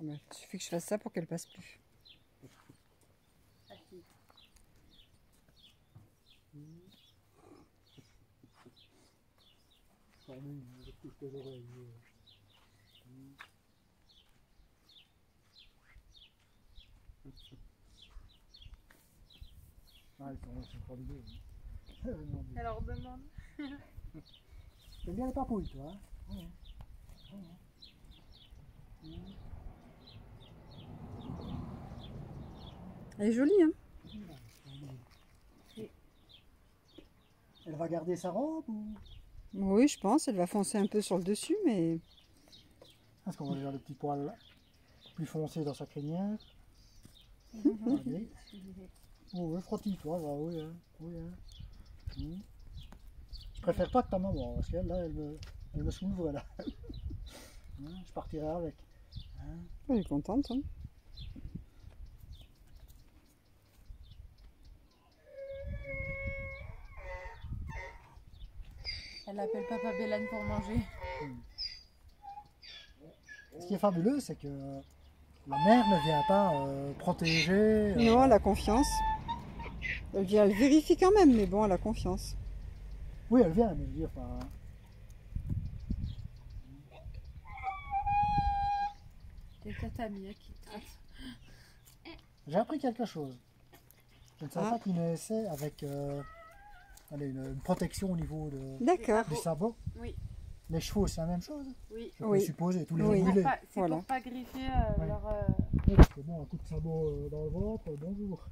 Bah, il suffit que je fasse ça pour qu'elle passe plus. Ah, leur demande. T'aimes bien les papouilles, toi hein? Elle est jolie, hein Elle va garder sa robe ou? Oui, je pense. Elle va foncer un peu sur le dessus, mais Est-ce qu'on va lui faire des petits poils plus foncés dans sa crinière? Oh, oui, frottille, toi, oui, hein, oui, hein. Hmm. Je préfère pas que ta maman, parce qu'elle, là, elle me, elle me s'ouvre, là. Hein, Je partirai avec. Hein. elle est contente. Hein Elle appelle Papa Bélane pour manger. Ce qui est fabuleux, c'est que la mère ne vient pas euh, protéger. euh, Non, elle a confiance. Elle vient, elle vérifie quand même, mais bon, elle a confiance. Oui, elle vient, mais je veux dire, enfin, Des tatamis qui tracent. j'ai appris quelque chose. Je ne savais Ah. pas qu'ils naissaient avec euh, allez, une, une protection au niveau de, du sabot. Oui. Les chevaux, c'est la même chose Oui. Je Oui. supposer, tous les Oui. C'est pour Voilà. pour pas griffer euh, Ouais. leur. euh, Oui, parce que bon, un coup de sabot euh, dans le ventre, bonjour.